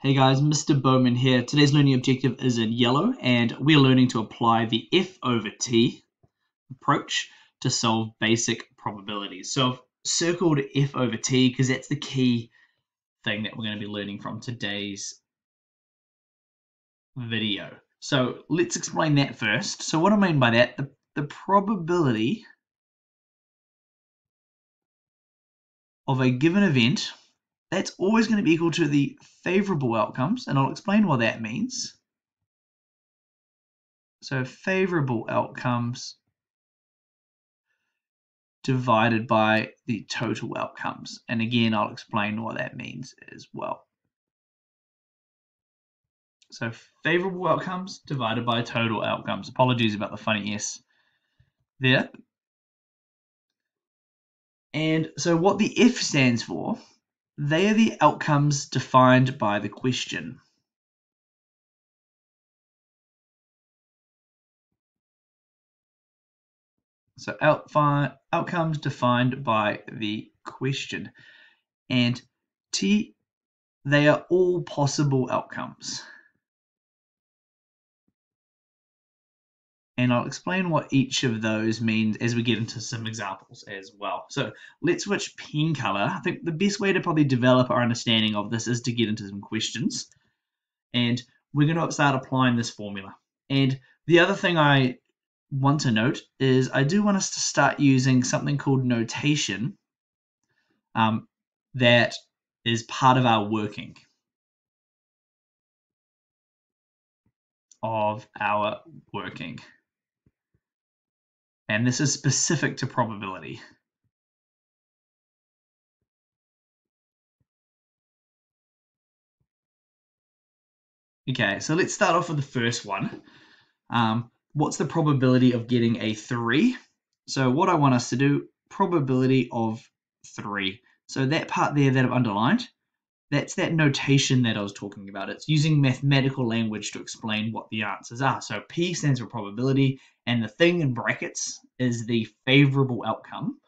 Hey guys, Mr. Bowman here. Today's learning objective is in yellow and we're learning to apply the F over T approach to solve basic probabilities. So I've circled F over T because that's the key thing that we're going to be learning from today's video. So let's explain that first. So what I mean by that, the, the probability of a given event that's always going to be equal to the favorable outcomes, and I'll explain what that means. So favorable outcomes divided by the total outcomes. And again, I'll explain what that means as well. So favorable outcomes divided by total outcomes. Apologies about the funny S there. And so what the F stands for they are the outcomes defined by the question. So outcomes defined by the question. And T, they are all possible outcomes. And I'll explain what each of those means as we get into some examples as well. So let's switch pen color. I think the best way to probably develop our understanding of this is to get into some questions. And we're going to start applying this formula. And the other thing I want to note is I do want us to start using something called notation um, that is part of our working of our working and this is specific to probability. Okay, so let's start off with the first one. Um, what's the probability of getting a 3? So what I want us to do, probability of 3. So that part there that I've underlined, that's that notation that I was talking about. It's using mathematical language to explain what the answers are. So P stands for probability, and the thing in brackets is the favorable outcome.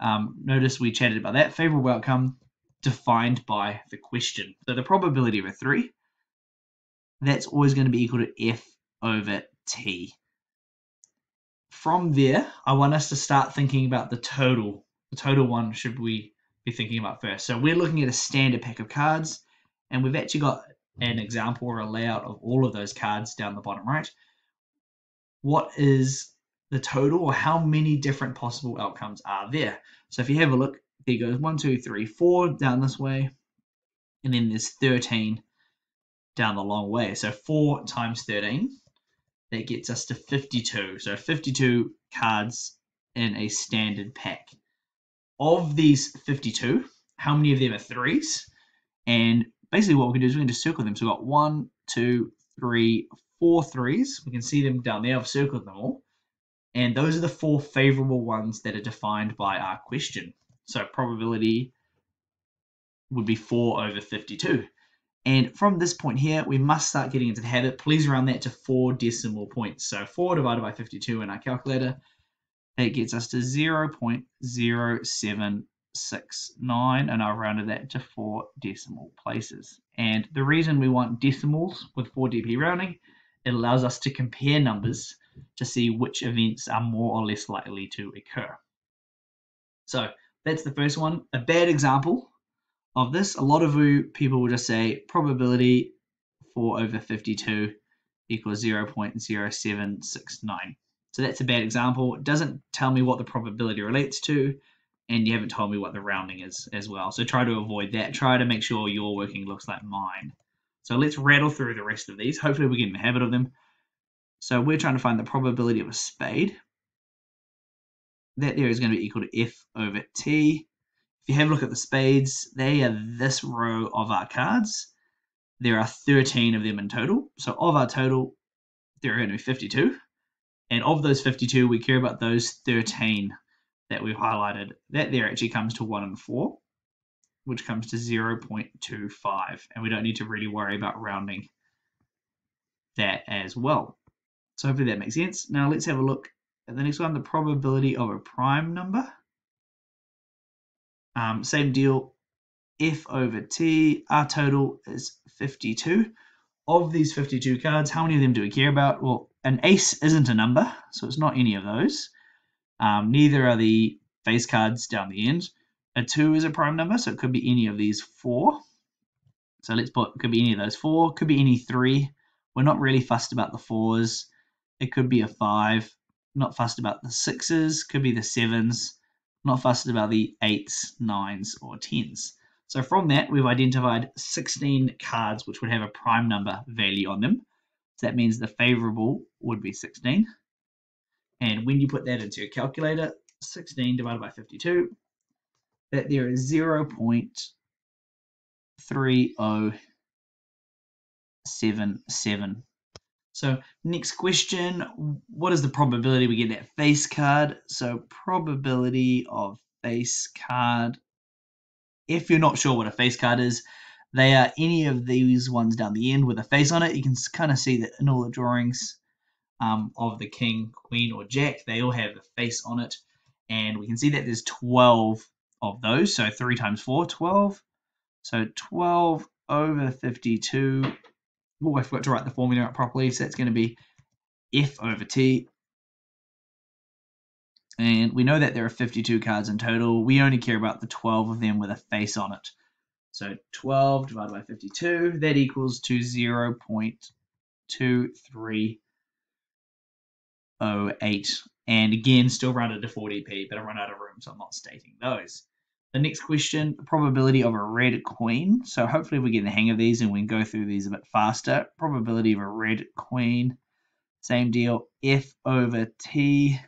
Um, notice we chatted about that favorable outcome defined by the question. So the probability of a 3, that's always going to be equal to F over T. From there, I want us to start thinking about the total. The total one should we be thinking about first. So we're looking at a standard pack of cards, and we've actually got an example or a layout of all of those cards down the bottom right. What is the total, or how many different possible outcomes are there? So if you have a look, there goes one, two, three, four down this way, and then there's 13 down the long way. So 4 times 13, that gets us to 52. So 52 cards in a standard pack of these 52, how many of them are threes? And basically what we can do is we can just circle them. So we've got one, two, three, four threes. We can see them down there. I've circled them all. And those are the four favorable ones that are defined by our question. So probability would be 4 over 52. And from this point here, we must start getting into the habit. Please round that to four decimal points. So 4 divided by 52 in our calculator it gets us to 0.0769 and I've rounded that to four decimal places. And the reason we want decimals with 4 dp rounding, it allows us to compare numbers to see which events are more or less likely to occur. So that's the first one. A bad example of this, a lot of people will just say probability 4 over 52 equals 0.0769. So that's a bad example. It doesn't tell me what the probability relates to, and you haven't told me what the rounding is as well. So try to avoid that. Try to make sure your working looks like mine. So let's rattle through the rest of these. Hopefully we get in the habit of them. So we're trying to find the probability of a spade. That there is going to be equal to F over T. If you have a look at the spades, they are this row of our cards. There are 13 of them in total. So of our total, there are going to be 52. And of those 52, we care about those 13 that we've highlighted. That there actually comes to 1 and 4, which comes to 0.25. And we don't need to really worry about rounding that as well. So hopefully that makes sense. Now let's have a look at the next one, the probability of a prime number. Um, same deal. F over T. Our total is 52. Of these 52 cards, how many of them do we care about? Well, an ace isn't a number, so it's not any of those. Um, neither are the face cards down the end. A 2 is a prime number, so it could be any of these four. So let's put, could be any of those four, could be any three. We're not really fussed about the fours. It could be a five, not fussed about the sixes, could be the sevens, not fussed about the eights, nines, or tens. So from that, we've identified 16 cards which would have a prime number value on them. So that means the favorable would be 16. And when you put that into your calculator, 16 divided by 52, that there is 0 0.3077. So next question, what is the probability we get that face card? So probability of face card. If you're not sure what a face card is, they are any of these ones down the end with a face on it. You can kind of see that in all the drawings um, of the king, queen, or jack, they all have a face on it. And we can see that there's 12 of those. So 3 times 4, 12. So 12 over 52. Oh, I forgot to write the formula out properly. So that's going to be F over T. And we know that there are 52 cards in total. We only care about the 12 of them with a face on it. So 12 divided by 52, that equals to 0 0.2308. And again, still rounded to 4 dp, but I run out of room, so I'm not stating those. The next question, probability of a red queen. So hopefully we get the hang of these and we can go through these a bit faster. Probability of a red queen, same deal, F over T.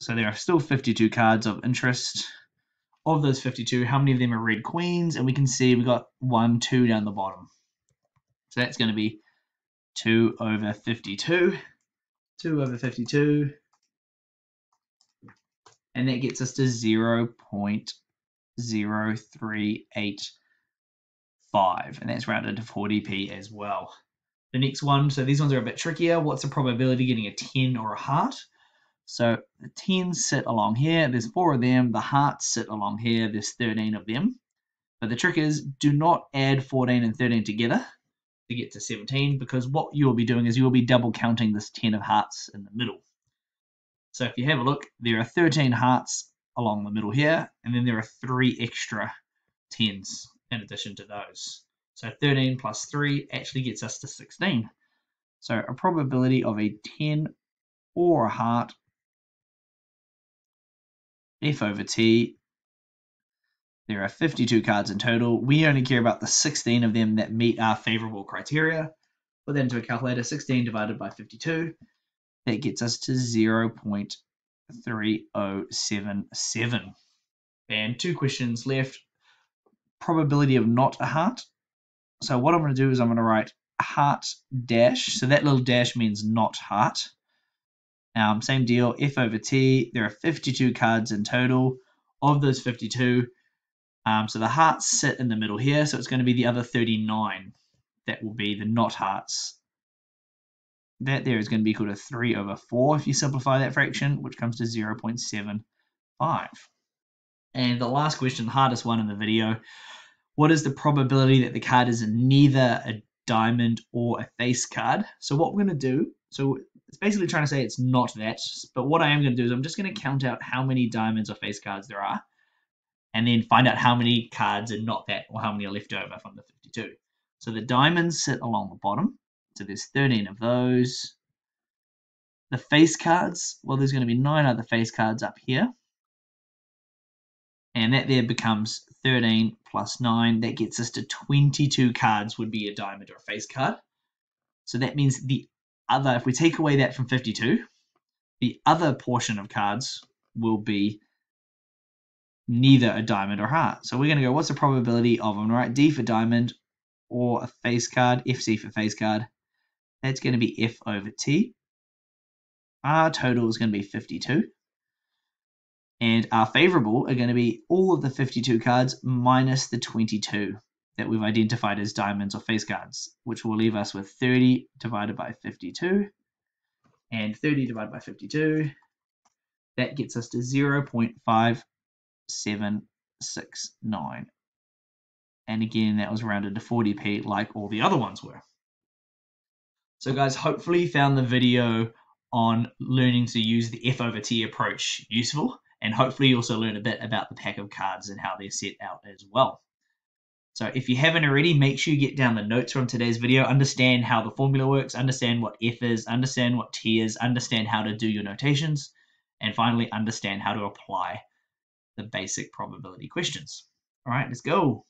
So there are still 52 cards of interest. Of those 52, how many of them are red queens? And we can see we got 1, 2 down the bottom. So that's going to be 2 over 52. 2 over 52 and that gets us to 0.0385 and that's rounded to 4 dp as well. The next one, so these ones are a bit trickier. What's the probability getting a 10 or a heart? So the 10s sit along here, there's four of them. The hearts sit along here, there's 13 of them. But the trick is do not add 14 and 13 together to get to 17 because what you'll be doing is you'll be double counting this 10 of hearts in the middle. So if you have a look, there are 13 hearts along the middle here, and then there are three extra 10s in addition to those. So 13 plus 3 actually gets us to 16. So a probability of a 10 or a heart F over T. There are 52 cards in total. We only care about the 16 of them that meet our favorable criteria. Put that into a calculator, 16 divided by 52 that gets us to 0.3077. And two questions left. Probability of not a heart. So what I'm going to do is I'm going to write heart dash. So that little dash means not heart. Um, same deal, F over T. There are 52 cards in total. Of those 52, um, so the hearts sit in the middle here. So it's going to be the other 39 that will be the not hearts that there is going to be equal to 3 over 4 if you simplify that fraction, which comes to 0.75. And the last question, the hardest one in the video, what is the probability that the card is neither a diamond or a face card? So what we're going to do, so it's basically trying to say it's not that, but what I am going to do is I'm just going to count out how many diamonds or face cards there are, and then find out how many cards are not that, or how many are left over from the 52. So the diamonds sit along the bottom, so there's 13 of those. The face cards, well, there's going to be nine other face cards up here. And that there becomes 13 plus 9. That gets us to 22 cards would be a diamond or a face card. So that means the other, if we take away that from 52, the other portion of cards will be neither a diamond or heart. So we're going to go, what's the probability of them, right? D for diamond or a face card, FC for face card. That's going to be F over T. Our total is going to be 52. And our favorable are going to be all of the 52 cards minus the 22 that we've identified as diamonds or face cards, which will leave us with 30 divided by 52. And 30 divided by 52, that gets us to 0.577. 0.69. And again, that was rounded to 4 dp like all the other ones were. So guys, hopefully you found the video on learning to use the F over T approach useful. And hopefully you also learn a bit about the pack of cards and how they're set out as well. So if you haven't already, make sure you get down the notes from today's video, understand how the formula works, understand what F is, understand what T is, understand how to do your notations, and finally understand how to apply the basic probability questions. All right, let's go.